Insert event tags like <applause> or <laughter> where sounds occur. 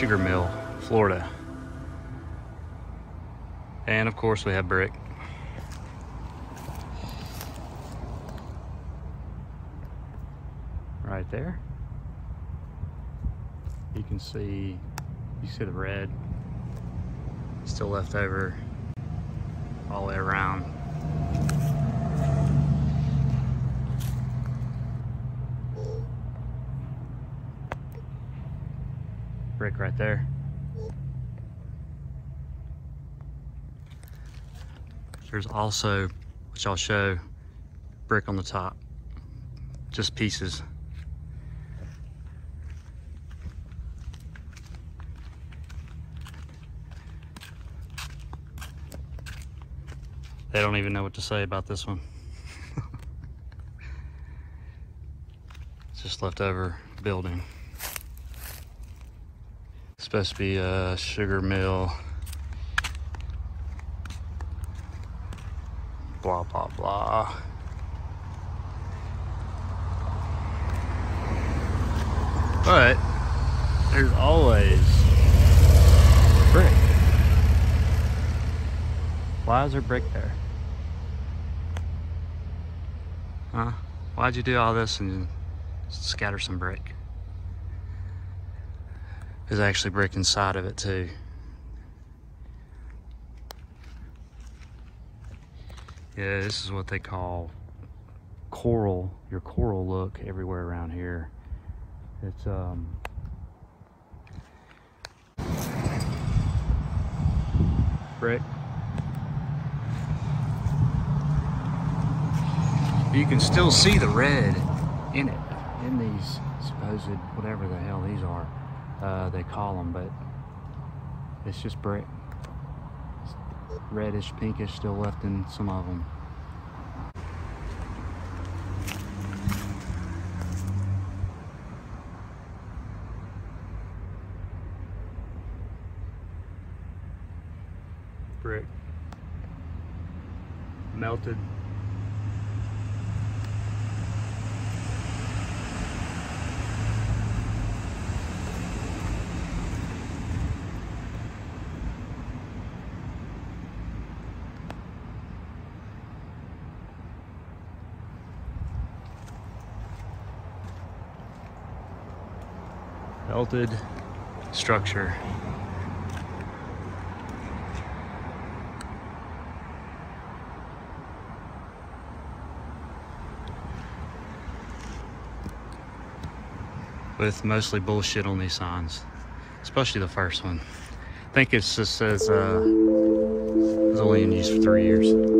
Sugar Mill, Florida. And of course we have brick. Right there. You can see, you see the red still left over all the way around. Brick right there. There's also, which I'll show, brick on the top. Just pieces. They don't even know what to say about this one. <laughs> it's just leftover building. Supposed to be a sugar mill. Blah, blah, blah. But there's always brick. Why is there brick there? Huh? Why'd you do all this and scatter some brick? There's actually brick inside of it too. Yeah, this is what they call coral, your coral look everywhere around here. It's um brick you can still see the red in it, in these supposed, whatever the hell these are, uh, they call them, but it's just brick. It's reddish, pinkish still left in some of them. Brick. Melted belted structure. With mostly bullshit on these signs, especially the first one. I think it just says uh, it was only in use for three years.